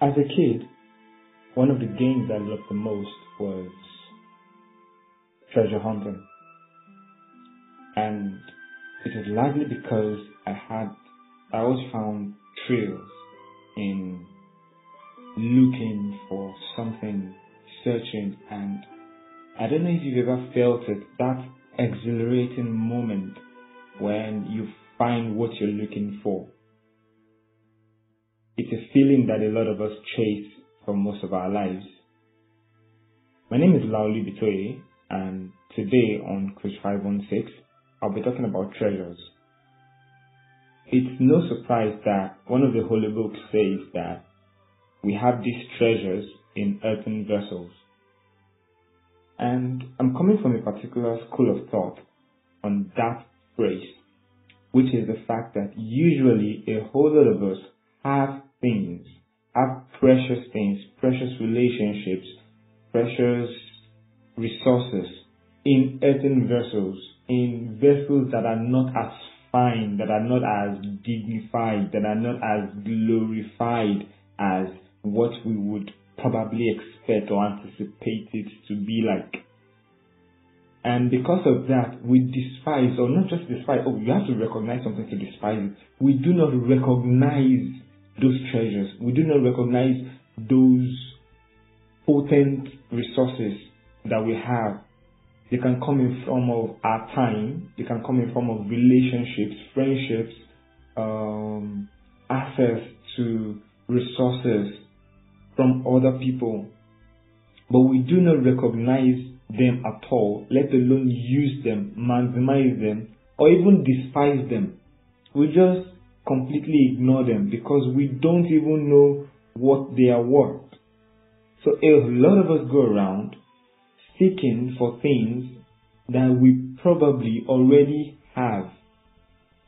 As a kid, one of the games I loved the most was treasure hunting. And it was largely because I had, I always found thrills in looking for something, searching, and I don't know if you've ever felt it, that exhilarating moment when you find what you're looking for. It's a feeling that a lot of us chase for most of our lives. My name is Laolu Ibitoye, and today on Chris 516, I'll be talking about treasures. It's no surprise that one of the holy books says that we have these treasures in earthen vessels. And I'm coming from a particular school of thought on that phrase, which is the fact that usually a whole lot of us have things, have precious things, precious relationships, precious resources in earthen vessels, in vessels that are not as fine, that are not as dignified, that are not as glorified as what we would probably expect or anticipate it to be like. And because of that, we despise, or not just despise, oh, you have to recognize something to despise it. We do not recognize those treasures. We do not recognize those potent resources that we have. They can come in form of our time. They can come in form of relationships, friendships, um, access to resources from other people. But we do not recognize them at all, let alone use them, maximize them, or even despise them. We just completely ignore them because we don't even know what they are worth. So a lot of us go around seeking for things that we probably already have,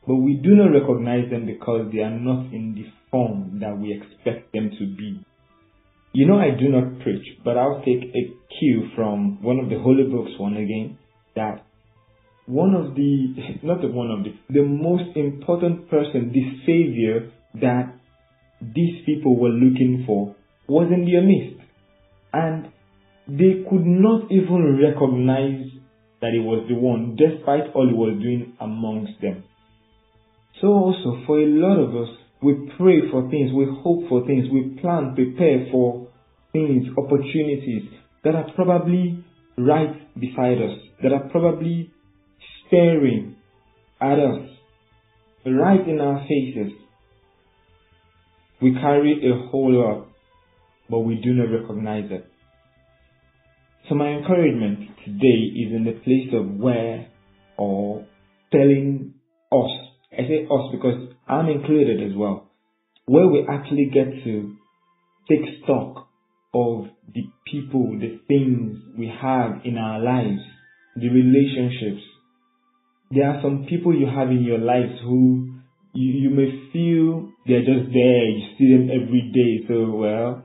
but we do not recognize them because they are not in the form that we expect them to be. You know, I do not preach, but I'll take a cue from one of the holy books one again that one of the, not the one of the, the most important person, the savior that these people were looking for was in their midst. And they could not even recognize that he was the one, despite all he was doing amongst them. So also, for a lot of us, we pray for things, we hope for things, we plan, prepare for things, opportunities that are probably right beside us, that are probably staring at us right in our faces. We carry a whole lot, but we do not recognize it. So my encouragement today is in the place of where or telling us, I say us because I'm included as well, where we actually get to take stock of the people, the things we have in our lives, the relationships, there are some people you have in your lives who you, you may feel they're just there, you see them every day, so well,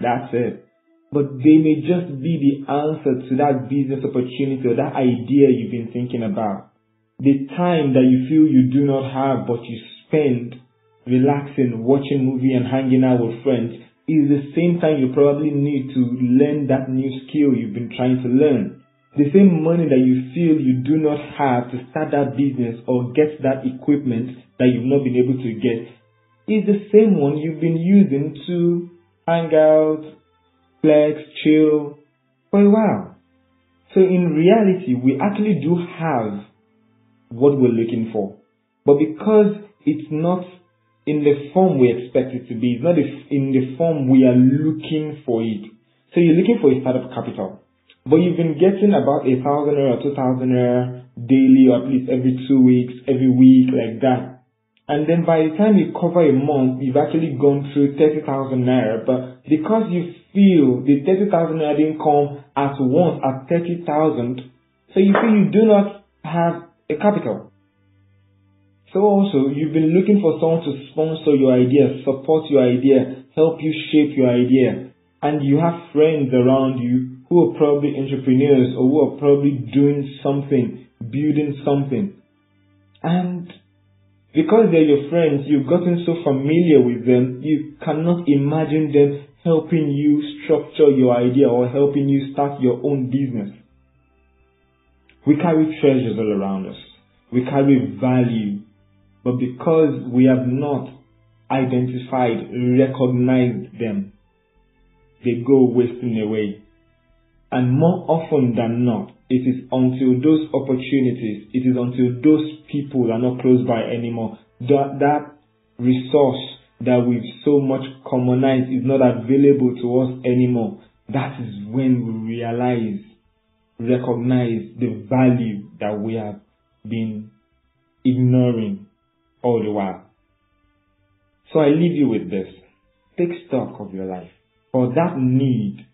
that's it. But they may just be the answer to that business opportunity or that idea you've been thinking about. The time that you feel you do not have but you spend relaxing, watching movie and hanging out with friends is the same time you probably need to learn that new skill you've been trying to learn. The same money that you feel you do not have to start that business or get that equipment that you've not been able to get is the same one you've been using to hang out, flex, chill for a while. So in reality, we actually do have what we're looking for. But because it's not in the form we expect it to be, it's not in the form we are looking for it. So you're looking for a startup capital. But you've been getting about a thousand or two thousand daily or at least every two weeks, every week like that. And then by the time you cover a month, you've actually gone through 30,000 naira. But because you feel the 30,000 naira didn't come at once at 30,000, so you feel you do not have a capital. So also, you've been looking for someone to sponsor your idea, support your idea, help you shape your idea. And you have friends around you who are probably entrepreneurs or who are probably doing something, building something. And Because they're your friends, you've gotten so familiar with them, you cannot imagine them helping you structure your idea or helping you start your own business. We carry treasures all around us. We carry value. But because we have not identified, recognized them, they go wasting away. And more often than not, it is until those opportunities, it is until those people are not close by anymore, that, that resource that we've so much commonized is not available to us anymore. That is when we realize, recognize the value that we have been ignoring all the while. So I leave you with this. Take stock of your life. For that need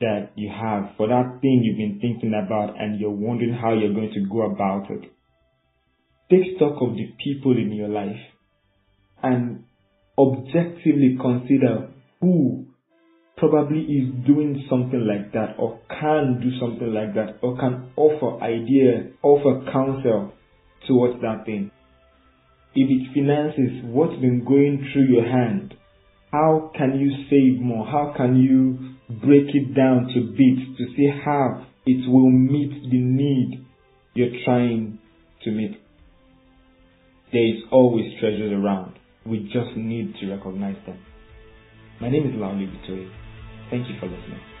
that you have, for that thing you've been thinking about and you're wondering how you're going to go about it. Take stock of the people in your life and objectively consider who probably is doing something like that or can do something like that or can offer idea, offer counsel towards that thing. If it's finances, what's been going through your hand? How can you save more? How can you break it down to bits to see how it will meet the need you're trying to meet? There is always treasures around. We just need to recognize them. My name is Laolu Ibitoye. Thank you for listening.